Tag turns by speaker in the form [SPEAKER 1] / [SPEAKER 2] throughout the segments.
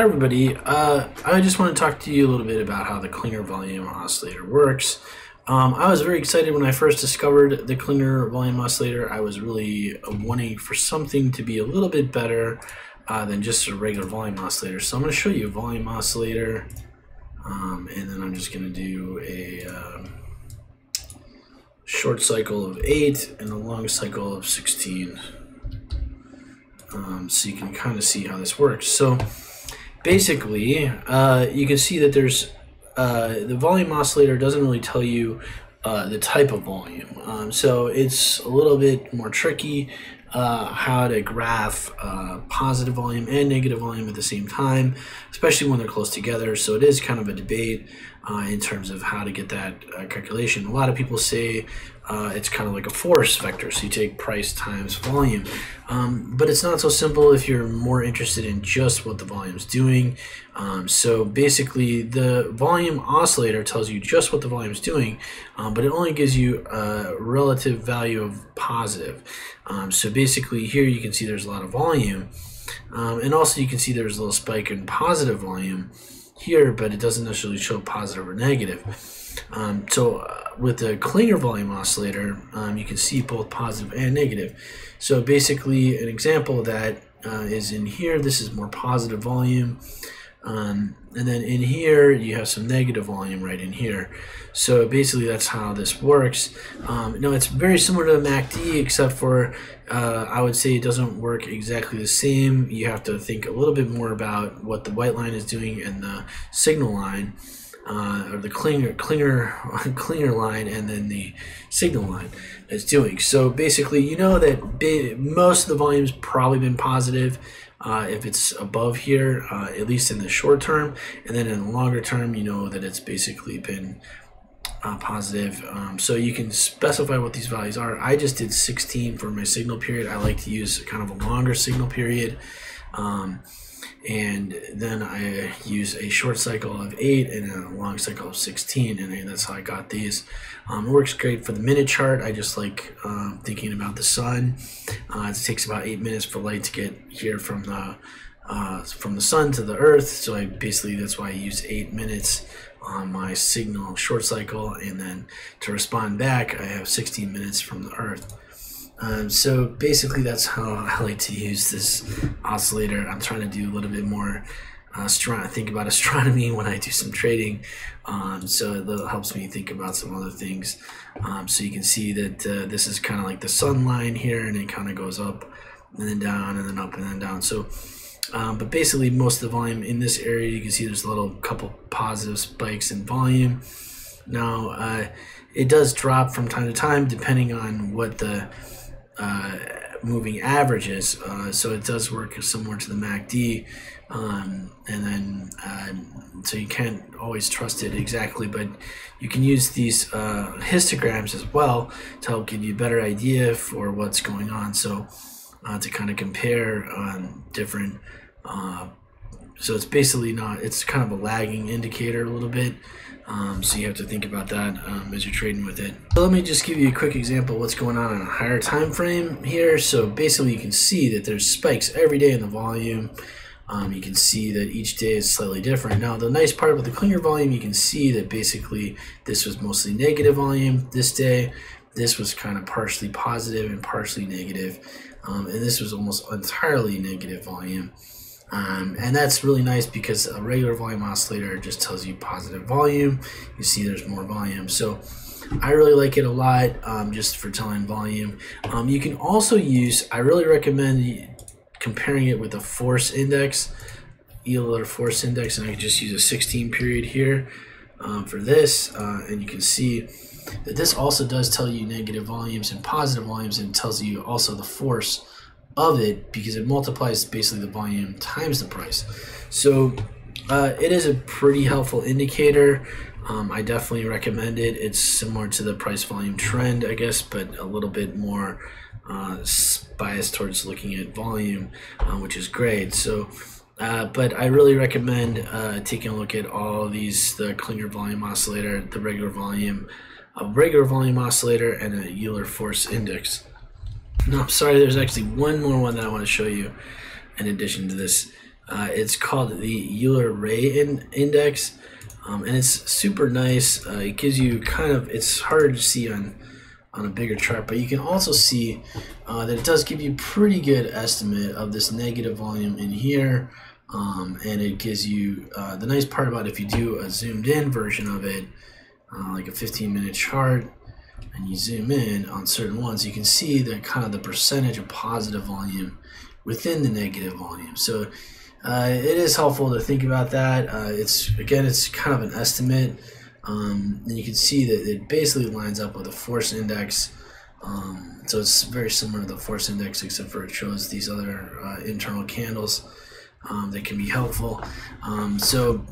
[SPEAKER 1] Hi everybody, uh, I just want to talk to you a little bit about how the Klinger volume oscillator works. Um, I was very excited when I first discovered the Klinger volume oscillator. I was really wanting for something to be a little bit better uh, than just a regular volume oscillator. So I'm going to show you a volume oscillator um, and then I'm just going to do a um, short cycle of 8 and a long cycle of 16 um, so you can kind of see how this works. So basically, uh, you can see that there's uh, the volume oscillator doesn't really tell you uh, the type of volume. Um, so it's a little bit more tricky uh, how to graph uh, positive volume and negative volume at the same time, especially when they're close together. So it is kind of a debate uh, in terms of how to get that uh, calculation. A lot of people say uh, it's kind of like a force vector, so you take price times volume. Um, but it's not so simple if you're more interested in just what the volume is doing. Um, so basically, the volume oscillator tells you just what the volume is doing, um, but it only gives you a relative value of positive. Um, so basically, here you can see there's a lot of volume, um, and also you can see there's a little spike in positive volume here, but it doesn't necessarily show positive or negative. Um, so uh, with the Klinger volume oscillator, um, you can see both positive and negative. So basically, an example of that uh, is in here. This is more positive volume. Um, and then in here, you have some negative volume right in here. So basically, that's how this works. Um, no, it's very similar to the MACD, except for uh, I would say it doesn't work exactly the same. You have to think a little bit more about what the white line is doing and the signal line uh, or the Klinger, Klinger, Klinger line and then the signal line is doing. So basically, you know that most of the volume's probably been positive uh, if it's above here, uh, at least in the short term, and then in the longer term, you know that it's basically been uh, positive. Um, so you can specify what these values are. I just did 16 for my signal period. I like to use kind of a longer signal period. Um, and then I use a short cycle of 8 and a long cycle of 16 and that's how I got these. Um, it works great for the minute chart. I just like uh, thinking about the sun. Uh, it takes about 8 minutes for light to get here from the uh, from the sun to the earth so I basically that's why I use 8 minutes on my signal short cycle and then to respond back I have 16 minutes from the earth. Um, so basically, that's how I like to use this oscillator. I'm trying to do a little bit more uh, think about astronomy when I do some trading. Um, so it helps me think about some other things. Um, so you can see that uh, this is kind of like the sun line here, and it kind of goes up and then down and then up and then down. So, um, but basically, most of the volume in this area, you can see there's a little couple positive spikes in volume. Now, uh, it does drop from time to time depending on what the uh, moving averages. Uh, so it does work similar to the MACD. Um, and then, uh, so you can't always trust it exactly, but you can use these uh, histograms as well to help give you a better idea for what's going on. So uh, to kind of compare um, different so it's basically not, it's kind of a lagging indicator a little bit. Um, so you have to think about that um, as you're trading with it. So let me just give you a quick example what's going on in a higher time frame here. So basically you can see that there's spikes every day in the volume. Um, you can see that each day is slightly different. Now, the nice part about the Klinger volume, you can see that basically this was mostly negative volume this day. This was kind of partially positive and partially negative. Um, and this was almost entirely negative volume. Um, and that's really nice because a regular volume oscillator just tells you positive volume. You see there's more volume. So I really like it a lot um, just for telling volume. Um, you can also use, I really recommend comparing it with a force index, Elder force index, and I can just use a 16 period here um, for this. Uh, and you can see that this also does tell you negative volumes and positive volumes and tells you also the force of it because it multiplies basically the volume times the price. So uh, it is a pretty helpful indicator. Um, I definitely recommend it. It's similar to the price volume trend, I guess, but a little bit more uh, biased towards looking at volume, uh, which is great. So, uh, but I really recommend uh, taking a look at all these the Klinger volume oscillator, the regular volume, a regular volume oscillator, and a Elder force index. No, I'm sorry, there's actually one more one that I want to show you in addition to this Uh, it's called the Elder Ray in- Index, um, and it's super nice. Uh, it gives you kind of it's hard to see on on a bigger chart, but you can also see uh, that it does give you pretty good estimate of this negative volume in here. Um, and it gives you uh, the nice part about if you do a zoomed in version of it, uh, like a 15 minute chart, and you zoom in on certain ones, you can see the kind of the percentage of positive volume within the negative volume. So uh, it is helpful to think about that. Uh, it's again, it's kind of an estimate, um, and you can see that it basically lines up with the force index. Um, so it's very similar to the force index, except for it shows these other uh, internal candles um, that can be helpful. Um, so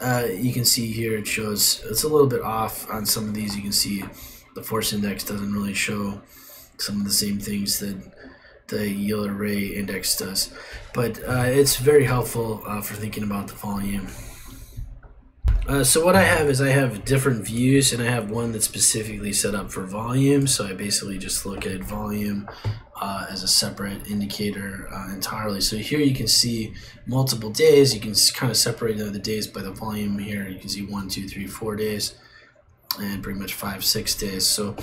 [SPEAKER 1] uh, you can see here it shows it's a little bit off on some of these. You can see the force index doesn't really show some of the same things that the Elder Ray index does. But uh, it's very helpful uh, for thinking about the volume. Uh, so what I have is I have different views and I have one that's specifically set up for volume. So I basically just look at volume uh, as a separate indicator uh, entirely. So here you can see multiple days. You can kind of separate the days by the volume here. You can see one, two, three, four days and pretty much five, six days. So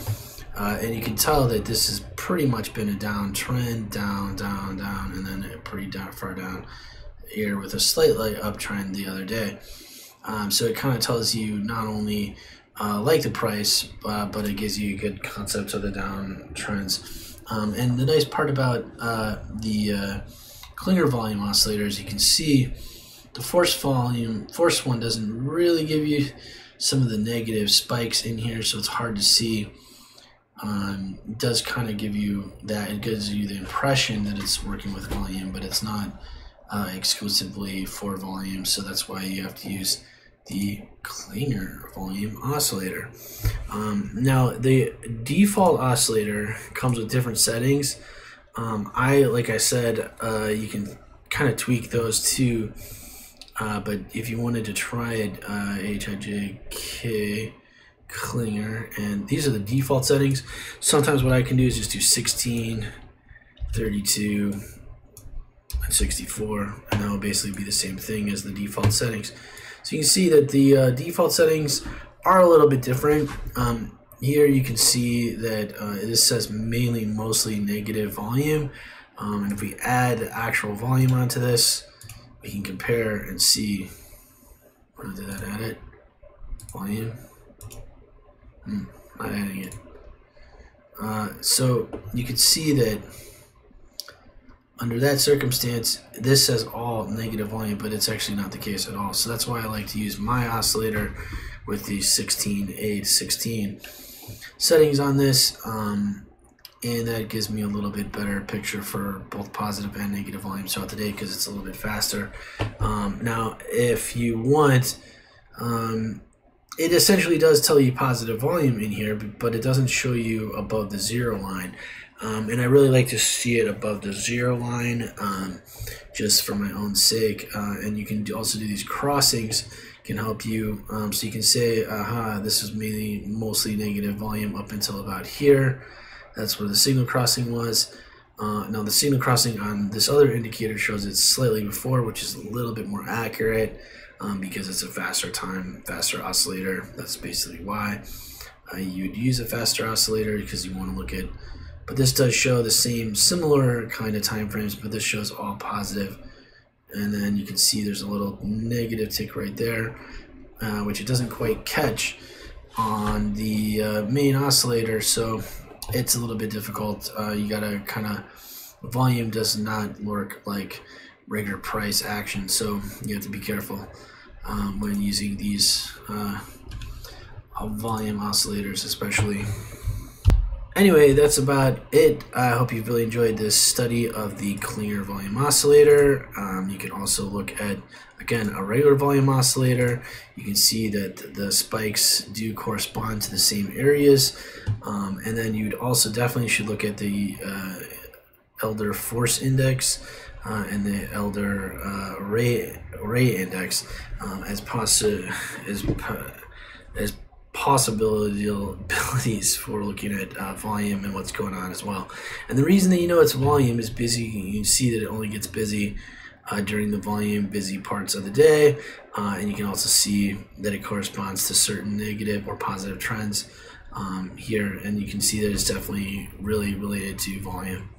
[SPEAKER 1] uh, and you can tell that this has pretty much been a downtrend, down, down, down, and then pretty down, far down here with a slight light uptrend the other day. Um, so it kind of tells you not only uh, like the price, uh, but it gives you a good concept of the downtrends. Um, and the nice part about uh, the uh, Klinger volume oscillators, you can see the force volume, force one doesn't really give you some of the negative spikes in here, so it's hard to see um, does kind of give you that. It gives you the impression that it's working with volume, but it's not uh, exclusively for volume. So that's why you have to use the Klinger volume oscillator. Um, now, the default oscillator comes with different settings. Um, I, like I said, uh, you can kind of tweak those too. Uh, but if you wanted to try it, uh, HIJK Klinger, and these are the default settings. Sometimes what I can do is just do 16, 32, and 64, and that will basically be the same thing as the default settings. So you can see that the uh, default settings are a little bit different. Um, here you can see that uh, this says mainly mostly negative volume. Um, and if we add the actual volume onto this, we can compare and see. Where did that add it? Volume. Hmm, not adding it. Uh, so you can see that under that circumstance, this says all negative volume, but it's actually not the case at all. So that's why I like to use my oscillator with the 16, 8, 16 settings on this. Um, and that gives me a little bit better picture for both positive and negative volume throughout the day because it's a little bit faster. Um, now, if you want, um, it essentially does tell you positive volume in here, but it doesn't show you above the zero line. Um, and I really like to see it above the zero line um, just for my own sake. Uh, and you can also do these crossings can help you. Um, so you can say, aha, this is mainly mostly negative volume up until about here. That's where the signal crossing was. Uh, now the signal crossing on this other indicator shows it slightly before, which is a little bit more accurate um, because it's a faster time, faster oscillator. That's basically why uh, you'd use a faster oscillator because you want to look at. But this does show the same, similar kind of time frames, but this shows all positive. And then you can see there's a little negative tick right there, uh, which it doesn't quite catch on the uh, main oscillator. So it's a little bit difficult. Uh, you gotta kind of volume does not work like regular price action, so you have to be careful um, when using these uh, volume oscillators, especially. Anyway, that's about it. I hope you've really enjoyed this study of the Klinger volume oscillator. Um, you can also look at, again, a regular volume oscillator. You can see that the spikes do correspond to the same areas. Um, and then you'd also definitely should look at the uh, Elder Force Index uh, and the Elder uh, Ray Ray Index um, as possi as as possibilities for looking at uh, volume and what's going on as well. And the reason that you know it's volume is busy. You see that it only gets busy uh, during the volume busy parts of the day. Uh, and you can also see that it corresponds to certain negative or positive trends um, here. And you can see that it's definitely really related to volume.